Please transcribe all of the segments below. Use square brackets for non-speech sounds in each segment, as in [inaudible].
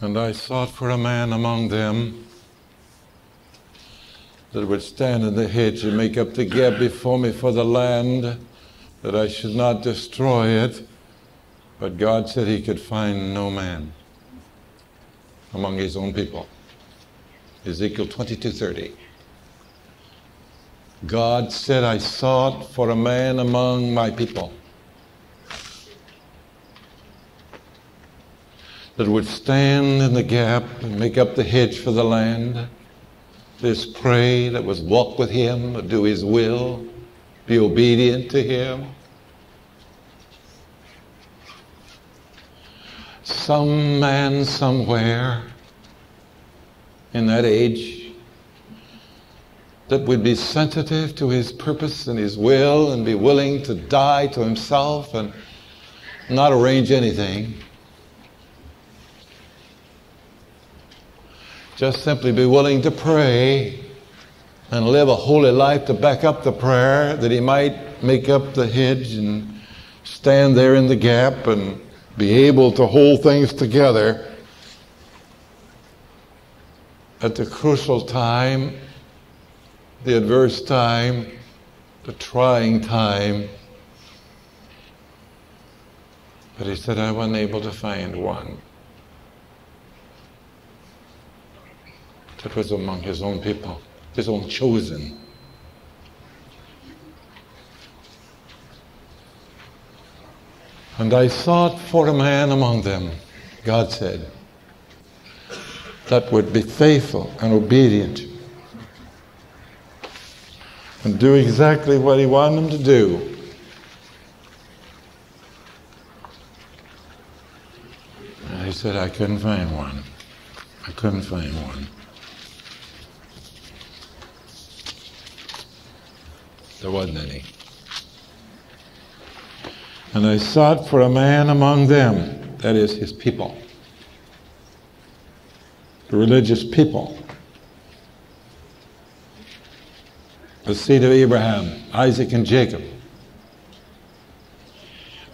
And I sought for a man among them that would stand in the hedge and make up the gap before me for the land, that I should not destroy it. But God said he could find no man among his own people. Ezekiel 22:30. God said, I sought for a man among my people that would stand in the gap and make up the hedge for the land. This pray that was walk with him, do his will, be obedient to him. Some man somewhere in that age that would be sensitive to his purpose and his will and be willing to die to himself and not arrange anything. Just simply be willing to pray and live a holy life to back up the prayer that he might make up the hedge and stand there in the gap and be able to hold things together at the crucial time, the adverse time, the trying time. But he said, I wasn't able to find one. That was among his own people, his own chosen. And I sought for a man among them, God said, that would be faithful and obedient and do exactly what he wanted them to do. And he said, I couldn't find one. I couldn't find one. There wasn't any. And I sought for a man among them, that is, his people, the religious people, the seed of Abraham, Isaac, and Jacob.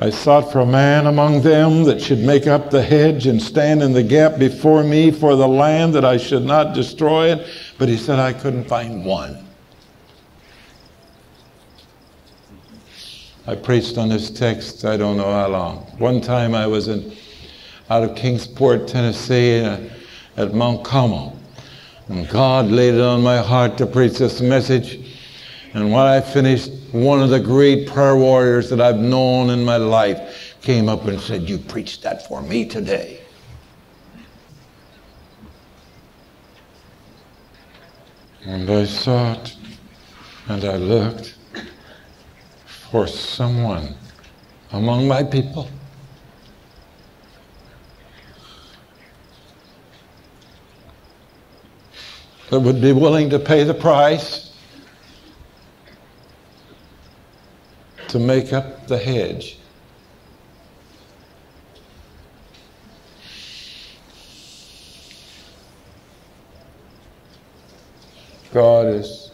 I sought for a man among them that should make up the hedge and stand in the gap before me for the land that I should not destroy it. But he said I couldn't find one. I preached on this text, I don't know how long. One time I was in, out of Kingsport, Tennessee, uh, at Mount Carmel. And God laid it on my heart to preach this message. And when I finished, one of the great prayer warriors that I've known in my life came up and said, You preached that for me today. And I sought and I looked for someone among my people that would be willing to pay the price to make up the hedge. God is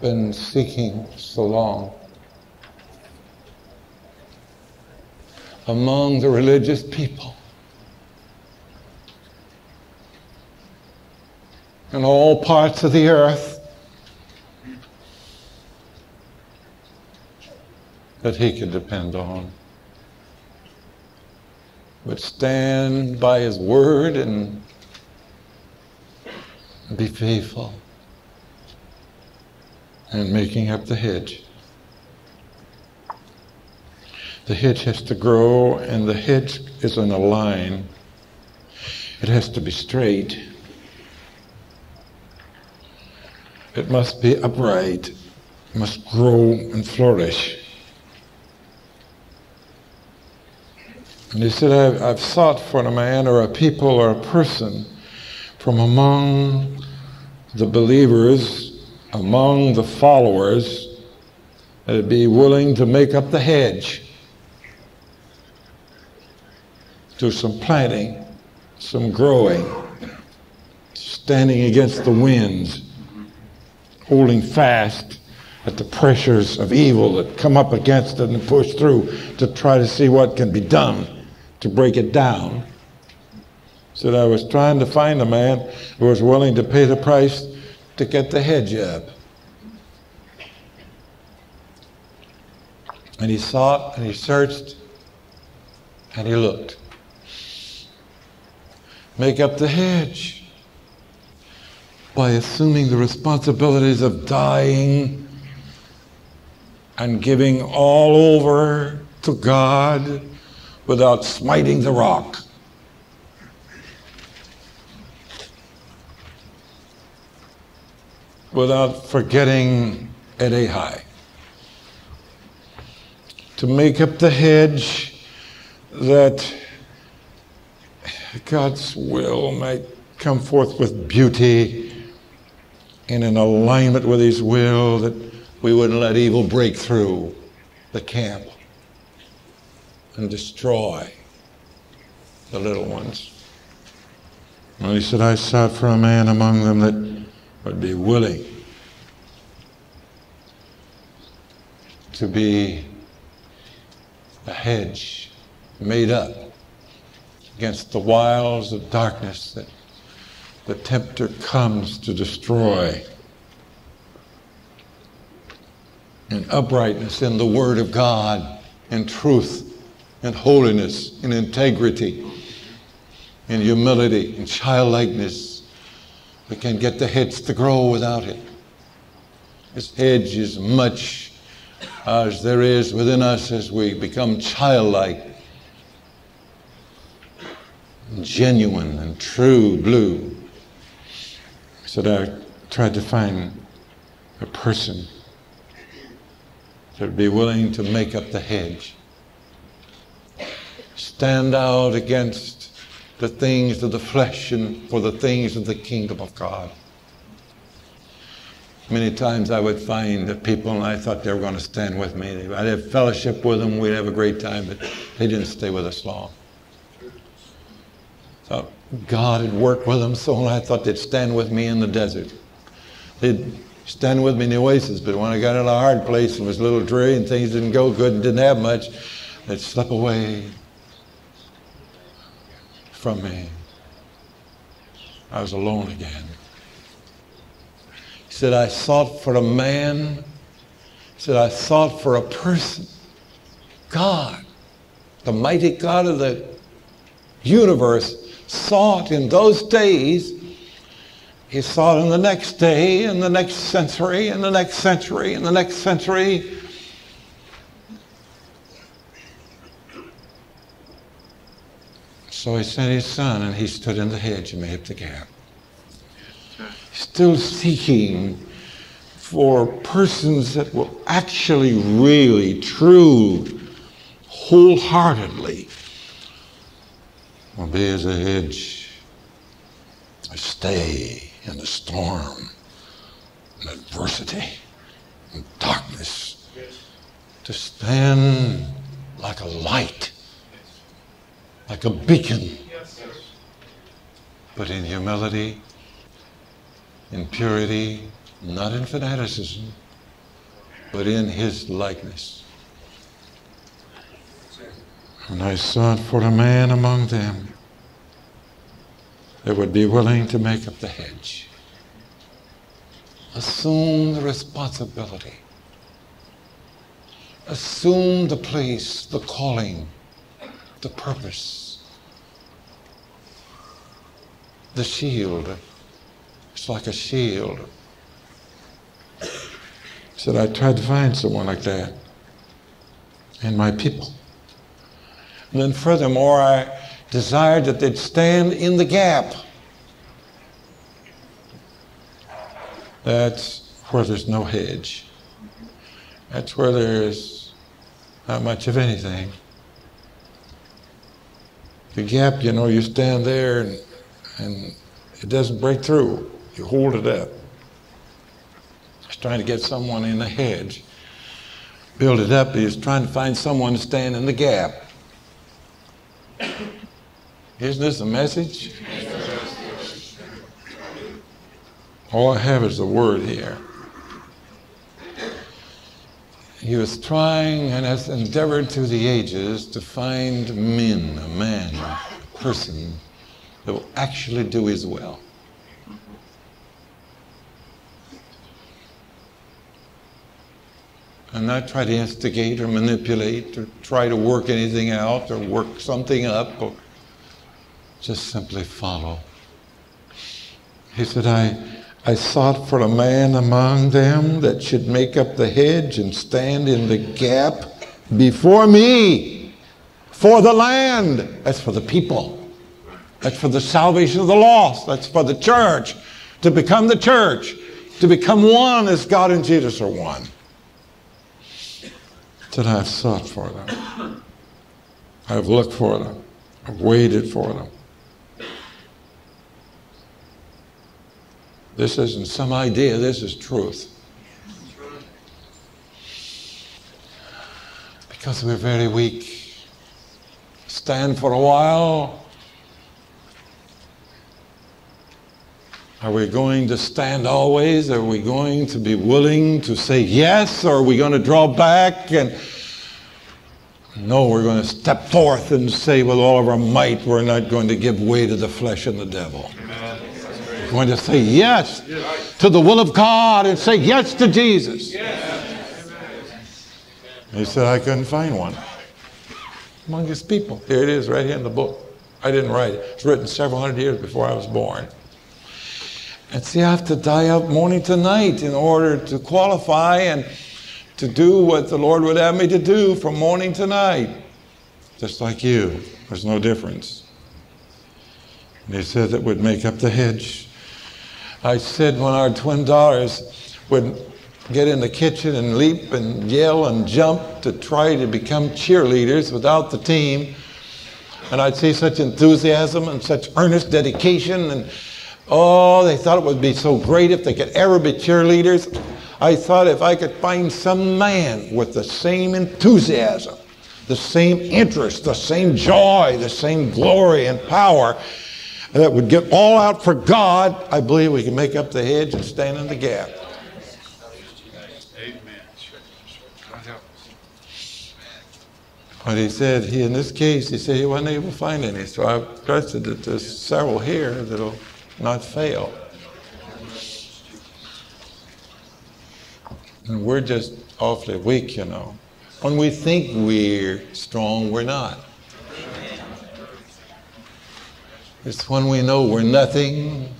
been seeking so long. Among the religious people. In all parts of the earth. That he could depend on. Would stand by his word and be faithful and making up the hedge. The hedge has to grow, and the hedge is in a line. It has to be straight. It must be upright, it must grow and flourish. And he said, I've, I've sought for a man or a people or a person from among the believers among the followers that'd be willing to make up the hedge, do some planting, some growing, standing against the winds, holding fast at the pressures of evil that come up against it and push through to try to see what can be done to break it down. said, I was trying to find a man who was willing to pay the price to get the hedge up. And he sought and he searched and he looked. Make up the hedge by assuming the responsibilities of dying and giving all over to God without smiting the rock. Without forgetting Edahai. To make up the hedge that God's will might come forth with beauty and in alignment with His will, that we wouldn't let evil break through the camp and destroy the little ones. And he said, I sought for a man among them that would be willing to be a hedge made up against the wiles of darkness that the tempter comes to destroy. And uprightness in the Word of God, and truth, and holiness, and integrity, and humility, and childlikeness. We can't get the hedge to grow without it. This hedge is much as there is within us as we become childlike, genuine, and true blue. So that I tried to find a person that would be willing to make up the hedge stand out against the things of the flesh and for the things of the kingdom of God. Many times I would find that people, and I thought they were going to stand with me. I'd have fellowship with them, we'd have a great time, but they didn't stay with us long. So God had worked with them so I thought they'd stand with me in the desert. They'd stand with me in the oasis, but when I got in a hard place and was a little dreary and things didn't go good and didn't have much, they'd slip away from me. I was alone again. He said, I sought for a man. He said, I sought for a person. God, the mighty God of the universe, sought in those days. He sought in the next day, in the next century, in the next century, in the next century So he sent his son, and he stood in the hedge and made up the gap. Hmm. Still seeking for persons that will actually, really, true, wholeheartedly, will be as a hedge, a stay in the storm, in adversity, and darkness, to stand like a light like a beacon, but in humility, in purity, not in fanaticism, but in his likeness. And I sought for a man among them that would be willing to make up the hedge, assume the responsibility, assume the place, the calling the purpose. The shield. It's like a shield. He Said I tried to find someone like that in my people. And then furthermore, I desired that they'd stand in the gap. That's where there's no hedge. That's where there's not much of anything the gap, you know, you stand there and, and it doesn't break through. You hold it up. He's trying to get someone in the hedge, build it up. He's trying to find someone to stand in the gap. Isn't this a message? All I have is the word here. He was trying and has endeavored through the ages to find men, a man, a person, that will actually do His will. And not try to instigate or manipulate or try to work anything out or work something up or just simply follow. He said, I, I sought for a man among them that should make up the hedge and stand in the gap before me for the land. That's for the people. That's for the salvation of the lost. That's for the church to become the church, to become one as God and Jesus are one. That I've sought for them. I've looked for them. I've waited for them. This isn't some idea, this is truth. Because we're very weak. Stand for a while. Are we going to stand always? Are we going to be willing to say yes? Or are we going to draw back and no, we're going to step forth and say with all of our might, we're not going to give way to the flesh and the devil. Amen going to say yes to the will of God and say yes to Jesus. He said, I couldn't find one among his people. Here it is, right here in the book. I didn't write it. It's written several hundred years before I was born. And see, I have to die up morning to night in order to qualify and to do what the Lord would have me to do from morning to night. Just like you. There's no difference. And he said that would make up the hedge. I said when our twin daughters would get in the kitchen and leap and yell and jump to try to become cheerleaders without the team. And I'd see such enthusiasm and such earnest dedication. And oh, they thought it would be so great if they could ever be cheerleaders. I thought if I could find some man with the same enthusiasm, the same interest, the same joy, the same glory and power that would get all out for God, I believe we can make up the hedge and stand in the gap. Amen. But he said, he in this case, he said he wasn't able to find any. So I've trusted that there's several here that'll not fail. And we're just awfully weak, you know. When we think we're strong, we're not. It's when we know we're nothing.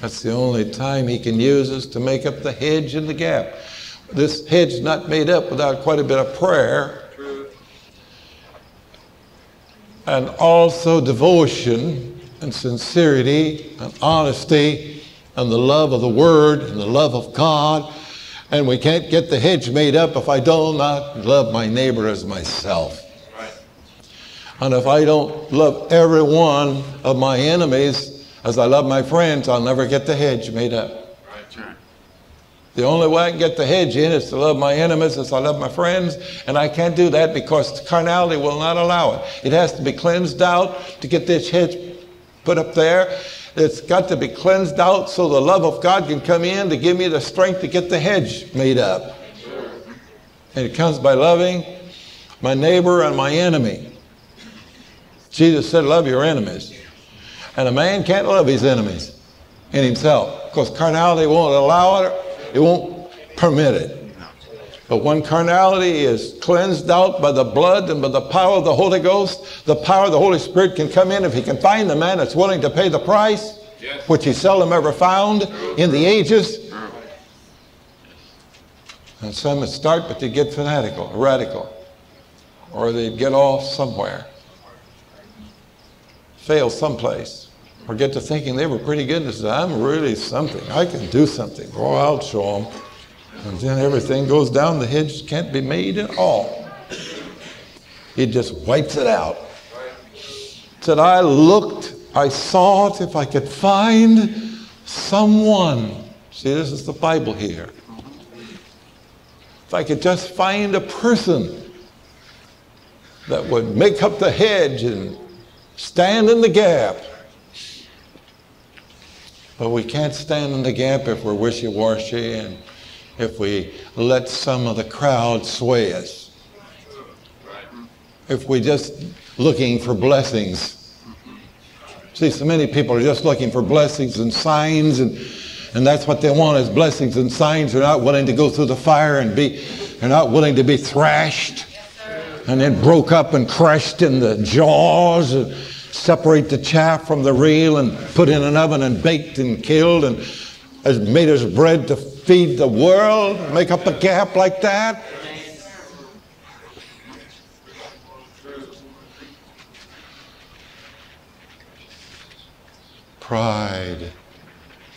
That's the only time He can use us to make up the hedge and the gap. This hedge not made up without quite a bit of prayer. And also devotion and sincerity and honesty and the love of the Word and the love of God. And we can't get the hedge made up if I do not love my neighbor as myself. Right. And if I don't love every one of my enemies as I love my friends, I'll never get the hedge made up. The only way I can get the hedge in is to love my enemies as I love my friends, and I can't do that because carnality will not allow it. It has to be cleansed out to get this hedge put up there. It's got to be cleansed out so the love of God can come in to give me the strength to get the hedge made up. And it comes by loving my neighbor and my enemy. Jesus said, Love your enemies. And a man can't love his enemies in himself because carnality won't allow it, it won't permit it. But when carnality is cleansed out by the blood and by the power of the Holy Ghost, the power of the Holy Spirit can come in if he can find the man that's willing to pay the price, yes. which he seldom ever found in the ages. And some would start, but they get fanatical, radical, or they'd get off somewhere fail someplace or get to thinking they were pretty good and say, I'm really something. I can do something. Well, I'll show them. And then everything goes down. The hedge can't be made at all. He just wipes it out. Said, I looked, I sought if I could find someone. See, this is the Bible here. If I could just find a person that would make up the hedge and Stand in the gap. But we can't stand in the gap if we're wishy washy and if we let some of the crowd sway us. If we're just looking for blessings. See, so many people are just looking for blessings and signs, and, and that's what they want is blessings and signs. They're not willing to go through the fire and be, they're not willing to be thrashed and then broke up and crushed in the jaws, and separate the chaff from the real and put in an oven and baked and killed and has made us bread to feed the world, make up a gap like that. Pride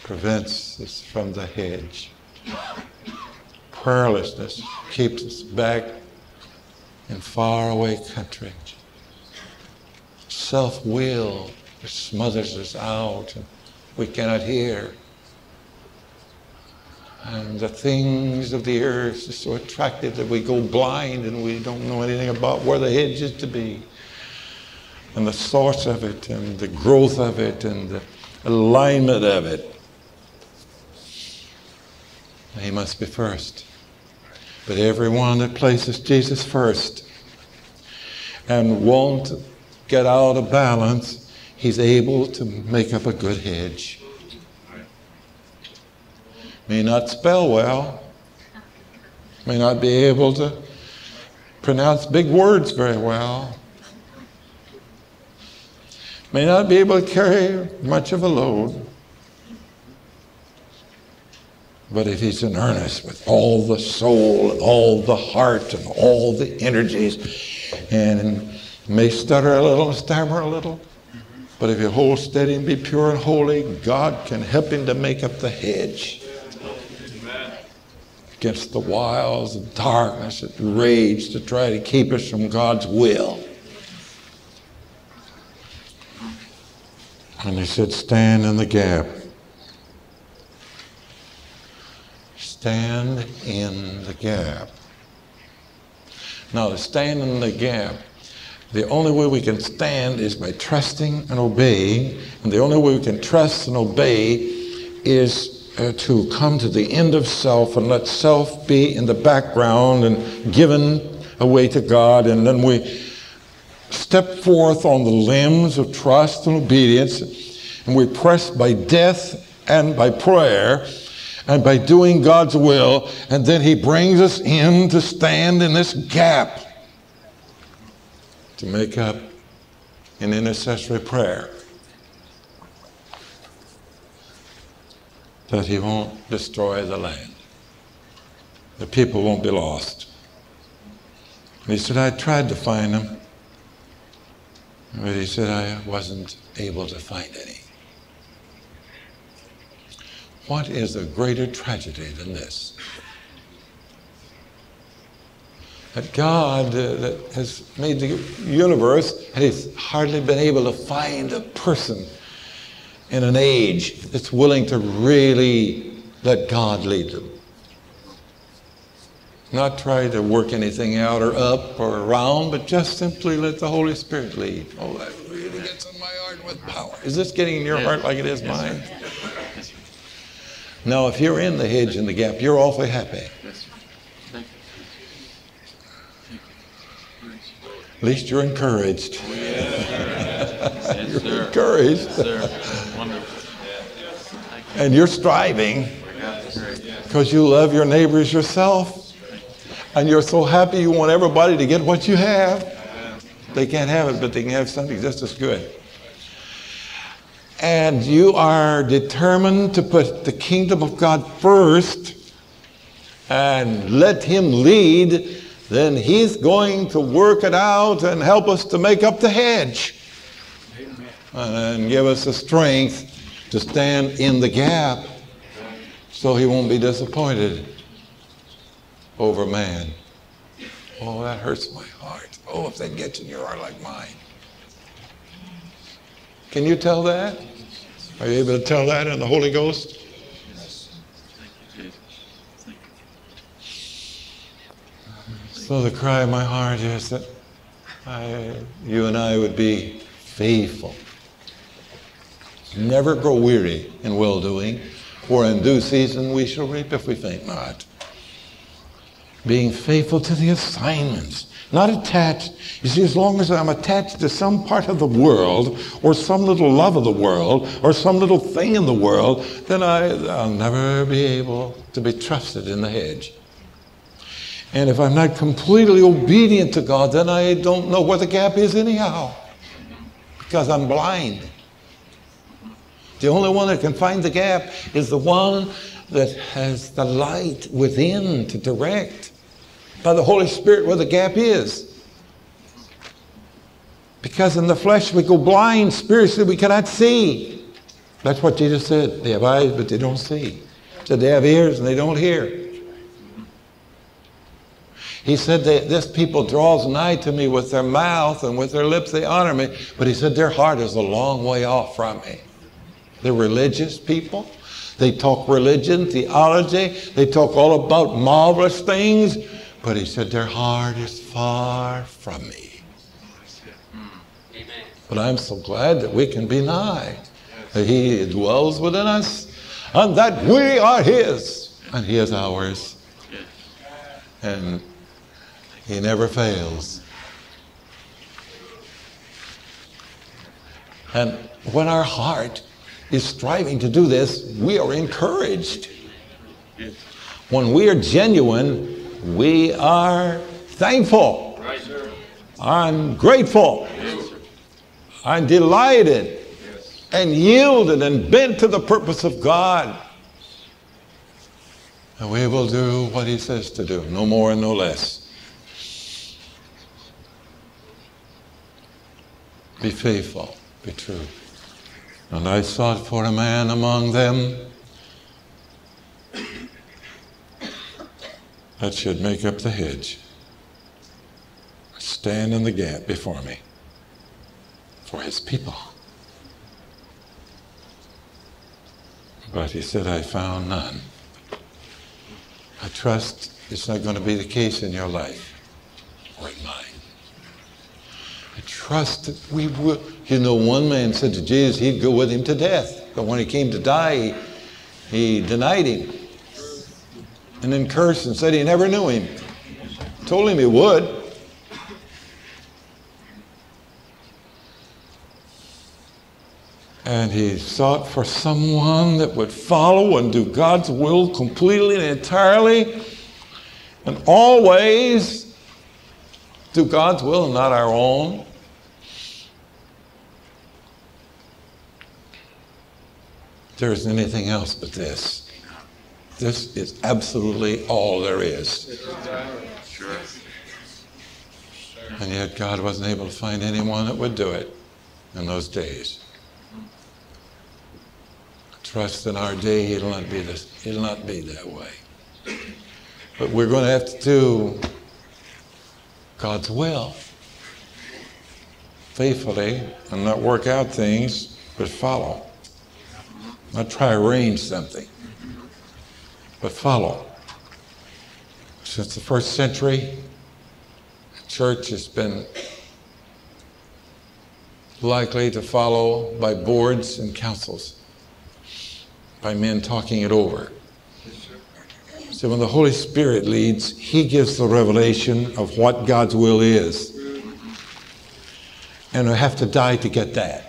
prevents us from the hedge. Prayerlessness keeps us back in faraway country. Self will smothers us out and we cannot hear. And the things of the earth are so attractive that we go blind and we don't know anything about where the hedge is to be. And the source of it and the growth of it and the alignment of it. He must be first. But everyone that places Jesus first and won't get out of balance, he's able to make up a good hedge. May not spell well, may not be able to pronounce big words very well, may not be able to carry much of a load. But if he's in earnest with all the soul and all the heart and all the energies, and may stutter a little, stammer a little, but if you hold steady and be pure and holy, God can help him to make up the hedge against the wiles of darkness that rage to try to keep us from God's will. And he said, Stand in the gap. Stand in the gap. Now, to stand in the gap, the only way we can stand is by trusting and obeying. And the only way we can trust and obey is uh, to come to the end of self and let self be in the background and given away to God. And then we step forth on the limbs of trust and obedience. And we press by death and by prayer and by doing God's will. And then He brings us in to stand in this gap to make up an intercessory prayer that He won't destroy the land. The people won't be lost. And he said, I tried to find them, but he said, I wasn't able to find any. What is a greater tragedy than this? That God uh, that has made the universe and he's hardly been able to find a person in an age that's willing to really let God lead them. Not try to work anything out or up or around, but just simply let the Holy Spirit lead. Oh, that really gets in my heart with power. Is this getting in your heart like it is mine? Now, if you're in the hedge and the gap, you're awfully happy. At least you're encouraged. [laughs] Yes, you're sir. encouraged. Yes, sir. Wonderful. And you're striving because you love your neighbors yourself. And you're so happy you want everybody to get what you have. They can't have it, but they can have something just as good. And you are determined to put the kingdom of God first and let Him lead, then He's going to work it out and help us to make up the hedge and give us the strength to stand in the gap so He won't be disappointed over man. Oh, that hurts my heart. Oh, if that gets in your heart like mine. Can you tell that? Are you able to tell that in the Holy Ghost? So the cry of my heart is that I, you and I would be faithful. Never grow weary in well doing, for in due season we shall reap if we faint not. being faithful to the assignments, not attached. You see, as long as I'm attached to some part of the world or some little love of the world or some little thing in the world, then I, I'll never be able to be trusted in the hedge. And if I'm not completely obedient to God, then I don't know where the gap is anyhow because I'm blind. The only one that can find the gap is the one that has the light within to direct by the Holy Spirit where the gap is. Because in the flesh we go blind, spiritually we cannot see. That's what Jesus said. They have eyes, but they don't see. He said they have ears and they don't hear. He said that this people draws nigh to me with their mouth and with their lips they honor me, but he said their heart is a long way off from me. They're religious people. They talk religion, theology. They talk all about marvelous things. But he said, their heart is far from me. But I'm so glad that we can be nigh, that he dwells within us, and that we are his, and he is ours. And he never fails. And when our heart is striving to do this, we are encouraged. When we are genuine, we are thankful. I'm grateful. I'm delighted and yielded and bent to the purpose of God. And we will do what He says to do, no more and no less. Be faithful, be true. And I sought for a man among them that should make up the hedge, stand in the gap before me for his people. But he said, I found none. I trust it's not going to be the case in your life or in mine. I trust that we will. You know, one man said to Jesus he'd go with him to death. But when he came to die, he, he denied him and then cursed and said he never knew him. Told him he would. And he sought for someone that would follow and do God's will completely and entirely and always do God's will and not our own. There isn't anything else but this. This is absolutely all there is. And yet God wasn't able to find anyone that would do it in those days. Trust in our day, it'll not be this, it'll not be that way. But we're going to have to do God's will faithfully and not work out things, but follow. Not try to arrange something, but follow. Since the first century, the church has been likely to follow by boards and councils, by men talking it over. So when the Holy Spirit leads, He gives the revelation of what God's will is. And we have to die to get that.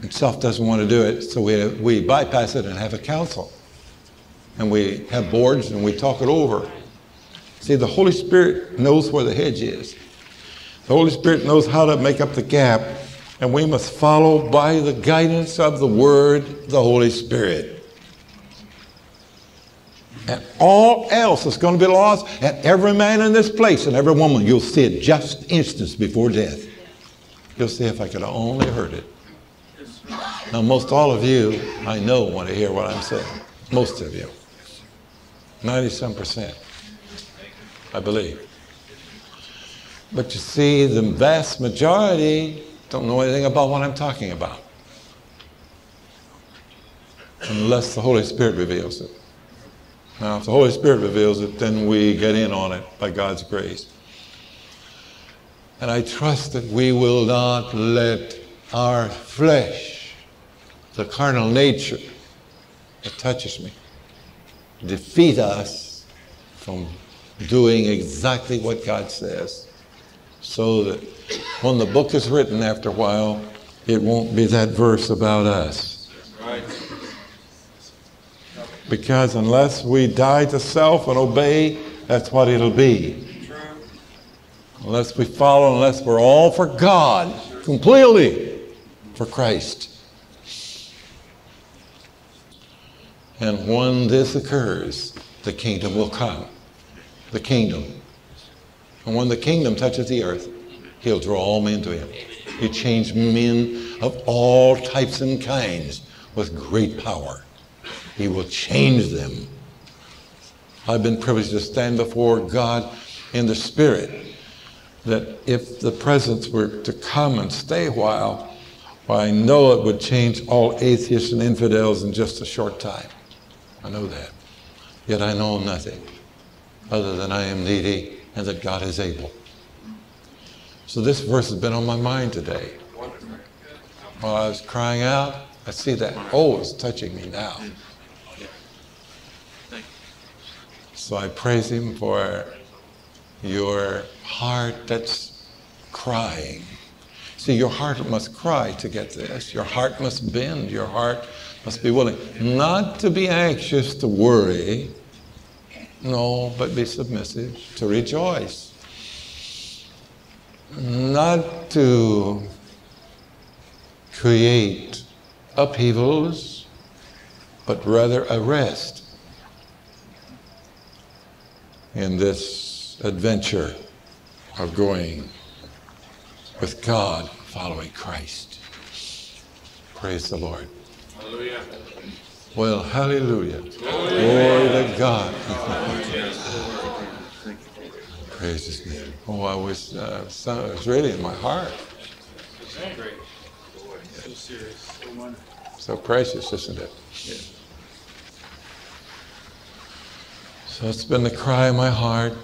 Himself doesn't want to do it, so we, we bypass it and have a council. And we have boards and we talk it over. See, the Holy Spirit knows where the hedge is. The Holy Spirit knows how to make up the gap, and we must follow by the guidance of the Word, the Holy Spirit. And all else is going to be lost, and every man in this place and every woman, you'll see it just instance before death. You'll see if I could have only heard it. Now, most all of you, I know, want to hear what I'm saying. Most of you. 90 some percent, I believe. But you see, the vast majority don't know anything about what I'm talking about. Unless the Holy Spirit reveals it. Now, if the Holy Spirit reveals it, then we get in on it by God's grace. And I trust that we will not let our flesh the carnal nature that touches me, defeat us from doing exactly what God says. So that when the book is written after a while, it won't be that verse about us. Because unless we die to self and obey, that's what it'll be. Unless we follow, unless we're all for God, completely for Christ. And when this occurs, the kingdom will come. The kingdom. And when the kingdom touches the earth, he'll draw all men to him. He changed men of all types and kinds with great power. He will change them. I've been privileged to stand before God in the Spirit that if the presence were to come and stay a while, I know it would change all atheists and infidels in just a short time. I know that. Yet I know nothing other than I am needy and that God is able. So this verse has been on my mind today. While I was crying out, I see that. Oh, it's touching me now. So I praise Him for your heart that's crying. See, your heart must cry to get this. Your heart must bend. Your heart must be willing. Not to be anxious, to worry. No, but be submissive, to rejoice. Not to create upheavals, but rather a rest in this adventure of going with God, following Christ. Praise the Lord. Hallelujah. Well, hallelujah. Glory to God. [laughs] Praise His name. Oh, I was, uh, so, it was really in my heart. So precious, isn't it? So it's been the cry of my heart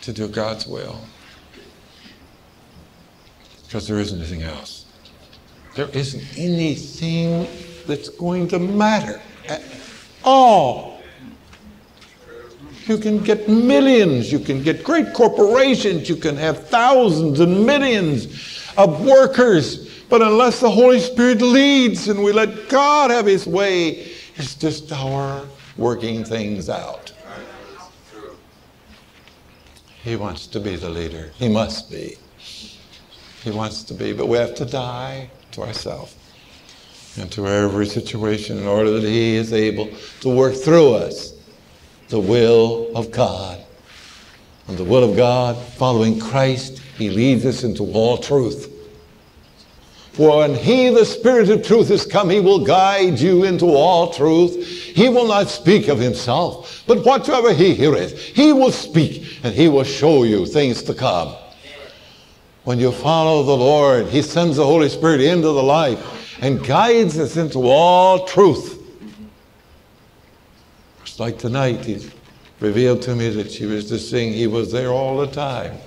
to do God's will. Because there isn't anything else. There isn't anything that's going to matter at all. You can get millions, you can get great corporations, you can have thousands and millions of workers, but unless the Holy Spirit leads and we let God have His way, it's just our working things out. He wants to be the leader. He must be. He wants to be, but we have to die to ourselves and to every situation in order that He is able to work through us the will of God. And the will of God, following Christ, He leads us into all truth. For when He, the Spirit of truth, is come, He will guide you into all truth. He will not speak of Himself, but whatsoever He heareth, He will speak, and He will show you things to come. When you follow the Lord, He sends the Holy Spirit into the life and guides us into all truth. Just like tonight, He revealed to me that she was just saying He was there all the time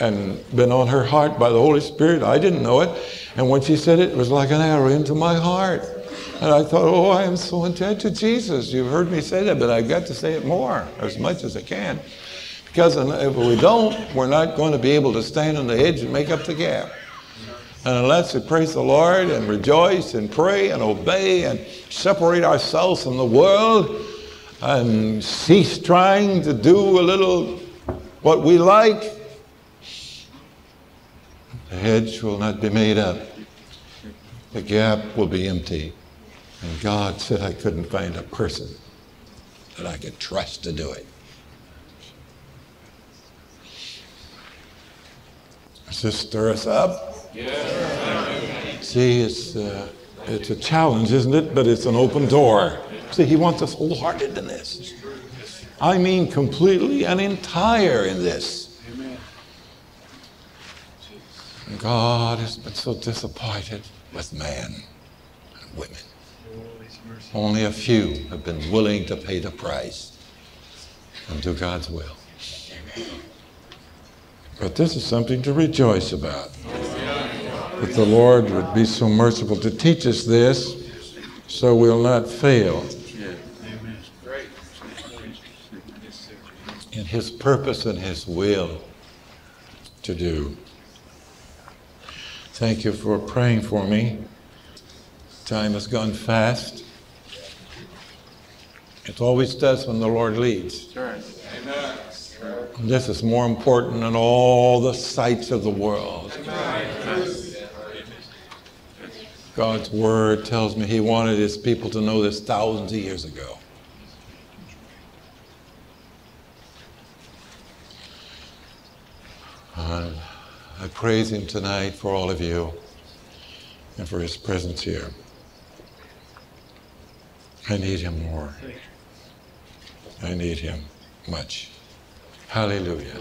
and been on her heart by the Holy Spirit. I didn't know it. And when she said it, it was like an arrow into my heart. And I thought, oh, I am so indebted to Jesus. You've heard me say that, but I've got to say it more, as much as I can. Because if we don't, we're not going to be able to stand on the edge and make up the gap. And unless we praise the Lord and rejoice and pray and obey and separate ourselves from the world and cease trying to do a little what we like, the hedge will not be made up. The gap will be empty. And God said I couldn't find a person that I could trust to do it. Does this stir us up? See, it's, uh, it's a challenge, isn't it? But it's an open door. See, He wants us wholehearted in this. I mean, completely and entire in this. God has been so disappointed with man and women. Only a few have been willing to pay the price and do God's will. But this is something to rejoice about. That the Lord would be so merciful to teach us this so we'll not fail. in His purpose and His will to do. Thank you for praying for me. Time has gone fast. It always does when the Lord leads. Amen. This is more important than all the sights of the world. God's word tells me He wanted His people to know this thousands of years ago. And I praise Him tonight for all of you and for His presence here. I need Him more. I need Him much. Hallelujah.